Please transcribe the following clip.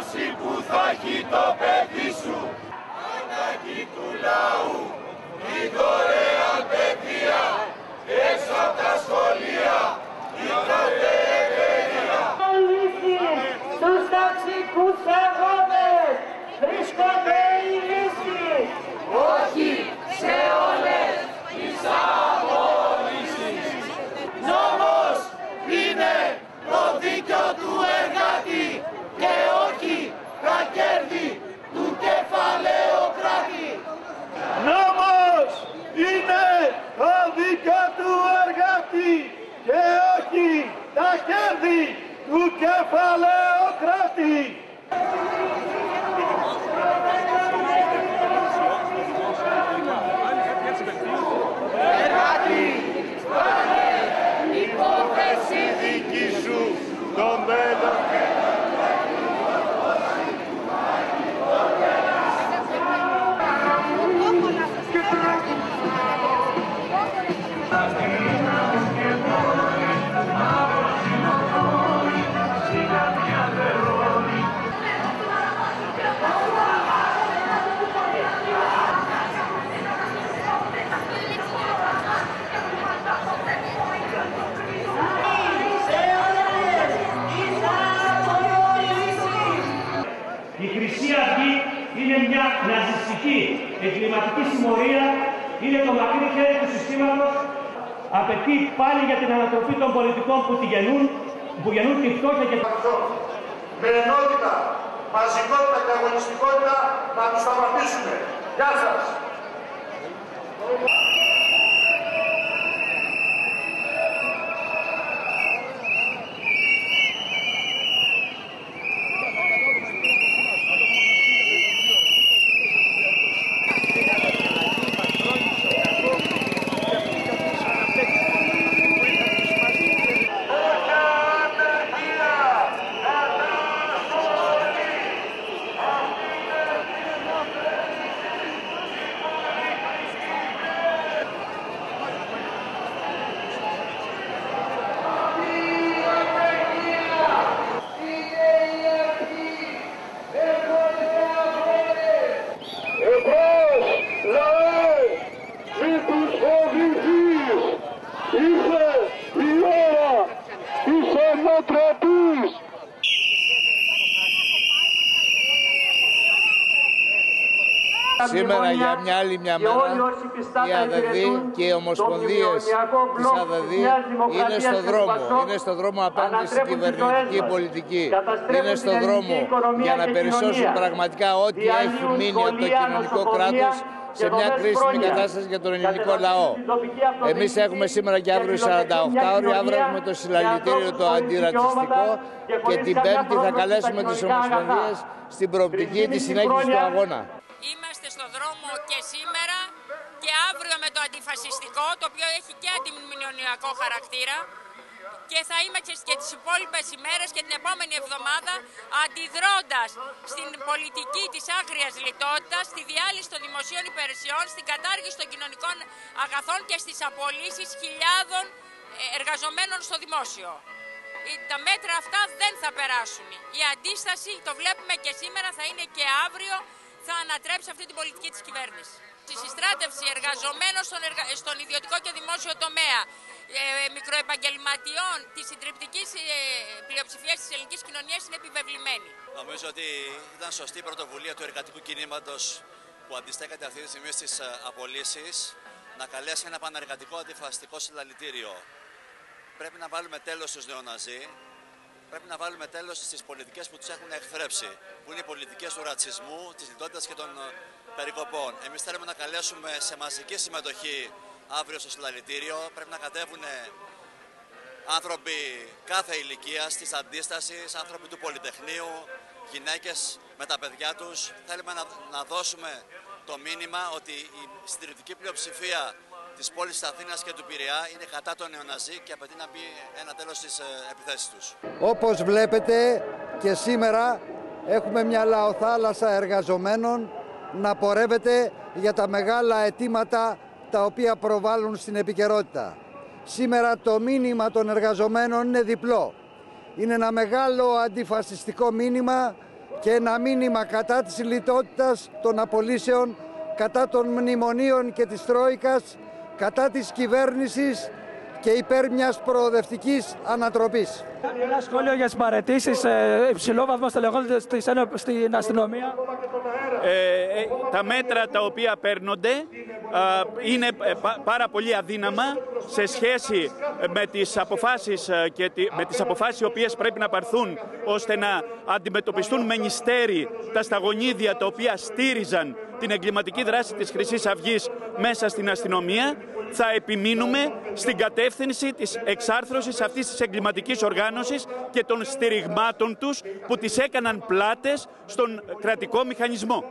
γνώση που θα έχει το παιδί σου. Ανάγκη του λαού η δωρεάν παιδεία έξω από τα σχολεία η κατευθερία Στους ταξικούς αγώνες βρίσκονται οι λύση όχι σε όλες τις απολύσεις. Νόμος είναι το δίκιο του εργάτη και όχι τα κέρδη του κεφαλαιοκράτη. Νόμος είναι το δίκιο του εργάτη και όχι τα κέρδη του κεφαλαιοκράτη. Υπόθεση μια ναζιστική εγκληματική συμμορία, είναι το μακρύ χέρι του συστήματος, απαιτεί πάλι για την ανατροπή των πολιτικών που, τη γεννούν, που γεννούν τη φτώχεια και Με ενότητα, μαζικότητα και αγωνιστικότητα να τους σταματήσουμε. Γεια σας. Σήμερα για μια άλλη μια μέρα οι ΑΔΔ και οι ομοσπονδίες της ΑΔΔ είναι στο δρόμο. Είναι στο δρόμο απέναντι στην κυβερνητική πολιτική. Είναι στο δρόμο για να περισσώσουν πραγματικά ό,τι έχει μείνει από το κοινωνικό κράτος σε μια κρίσιμη κατάσταση για τον ελληνικό λαό. Εμείς έχουμε σήμερα και αύριο 48 ώρες, αύριο έχουμε το συλλαλητήριο το αντιρατσιστικό και την Πέμπτη θα καλέσουμε τις ομοσπονδίες στην προοπτική της συνέχισης του αγώνα. Είμαστε στο δρόμο και σήμερα και αύριο με το αντιφασιστικό, το οποίο έχει και αντιμνημονιακό χαρακτήρα. Και θα είμαι και και τις υπόλοιπες ημέρες και την επόμενη εβδομάδα αντιδρώντας στην πολιτική της άγριας λιτότητας, στη διάλυση των δημοσίων υπηρεσιών, στην κατάργηση των κοινωνικών αγαθών και στις απολύσεις χιλιάδων ε, εργαζομένων στο δημόσιο. Ε, Τα μέτρα αυτά δεν θα περάσουν. Η αντίσταση, το βλέπουμε και σήμερα, θα είναι και αύριο, θα ανατρέψει αυτή την πολιτική της κυβέρνησης. Τη συστράτευση εργαζομένων στον, εργα... στον ιδιωτικό και δημόσιο τομέα, ε, μικροεπαγγελματιών της συντριπτικής ε, πλειοψηφίας της ελληνικής κοινωνίας είναι επιβεβλημένη. Νομίζω ότι ήταν σωστή η πρωτοβουλία του εργατικού κινήματος που αντιστέκεται αυτή τη στιγμή στις απολύσεις να καλέσει ένα πανεργατικό αντιφαστικό συλλαλητήριο. Πρέπει να βάλουμε τέλος στους νεοναζί, πρέπει να βάλουμε τέλος στις πολιτικές που τους έχουν εχθρέψει, που είναι οι πολιτικές του ρατσισμού, της λιτότητας και των ε, περικοπών. Εμείς θέλουμε να καλέσουμε σε μαζική συμμετοχή αύριο στο συλλαλητήριο. Πρέπει να κατέβουν άνθρωποι κάθε ηλικία τη αντίστασης, άνθρωποι του Πολυτεχνείου, γυναίκες με τα παιδιά τους. Θέλουμε να, να δώσουμε το μήνυμα ότι η συντηρητική πλειοψηφία της πόλης της Αθήνας και του Πειραιά είναι κατά τον νεοναζί και απαιτεί να μπει ένα τέλος στις επιθέσεις τους. Όπως βλέπετε και σήμερα έχουμε μια λαοθάλασσα εργαζομένων να πορεύεται για τα μεγάλα αιτήματα τα οποία προβάλλουν στην επικαιρότητα. Σήμερα το μήνυμα των εργαζομένων είναι διπλό. Είναι ένα μεγάλο αντιφασιστικό μήνυμα και ένα μήνυμα κατά της λιτότητας των απολύσεων, κατά των μνημονίων και της Τρόικας, κατά της κυβέρνησης και υπέρ μιας προοδευτικής ανατροπής. Ένα σχόλιο για τις παρετήσεις, ε, υψηλό βαθμό στελεχών στην αστυνομία. Ε, ε, τα μέτρα τα οποία παίρνονται είναι πάρα πολύ αδύναμα σε σχέση με τις αποφάσεις και με τις αποφάσεις οι οποίες πρέπει να πάρθουν ώστε να αντιμετωπιστούν με νηστέρι τα σταγονίδια τα οποία στήριζαν την εγκληματική δράση της χρυσής αυγής μέσα στην αστυνομία θα επιμείνουμε στην κατεύθυνση της εξάρθρωσης αυτής της εγκληματικής οργάνωσης και των στηριγμάτων τους που τις έκαναν πλάτες στον κρατικό μηχανισμό.